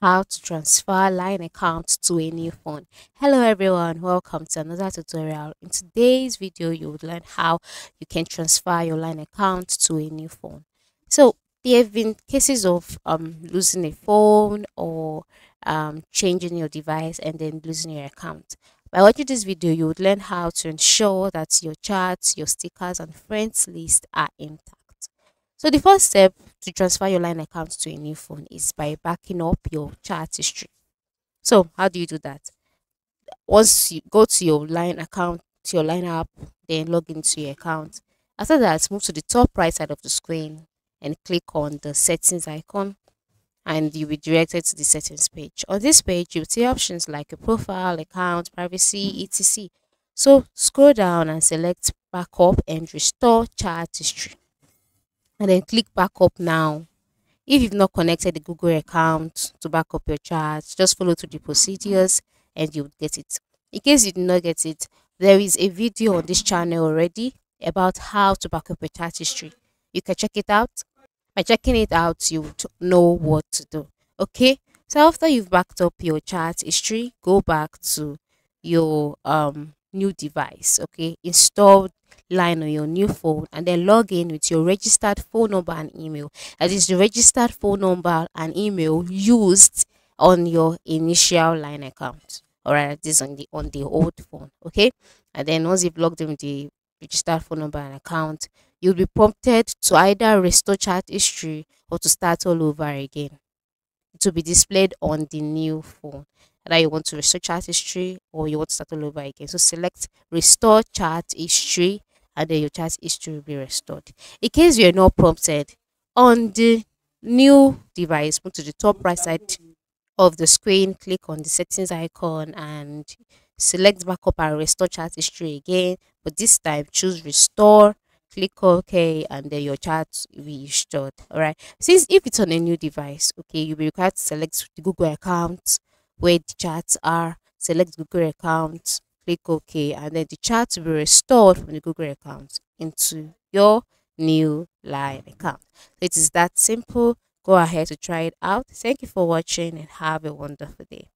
how to transfer line account to a new phone. Hello everyone. Welcome to another tutorial. In today's video you would learn how you can transfer your line account to a new phone. So there have been cases of um losing a phone or um changing your device and then losing your account. By watching this video you would learn how to ensure that your chats your stickers and friends list are intact so the first step to transfer your line account to a new phone is by backing up your chat history. So how do you do that? Once you go to your line account, to your line app, then log into your account. After that, move to the top right side of the screen and click on the settings icon and you'll be directed to the settings page. On this page, you'll see options like your profile, account, privacy, etc. So scroll down and select backup and restore chat history and then click backup now. If you've not connected the Google account to back up your charts, just follow through the procedures and you'll get it. In case you did not get it, there is a video on this channel already about how to back up your chat history. You can check it out. By checking it out, you know what to do. Okay? So after you've backed up your chat history, go back to your um new device. Okay? Install line on your new phone and then log in with your registered phone number and email. That is the registered phone number and email used on your initial line account. Alright, this on the on the old phone. Okay. And then once you've logged in with the registered phone number and account, you'll be prompted to either restore chat history or to start all over again. It will be displayed on the new phone that you want to restore chat history or you want to start all over again. So select restore chat history and then your chat history will be restored. In case you're not prompted, on the new device, move to the top right side of the screen, click on the settings icon and select backup and restore chat history again. But this time, choose restore, click OK, and then your chat will be restored. All right. Since if it's on a new device, okay, you'll be required to select the Google account where the chats are, select Google account, click OK, and then the chat will be restored from the Google account into your new line account. It is that simple. Go ahead to try it out. Thank you for watching and have a wonderful day.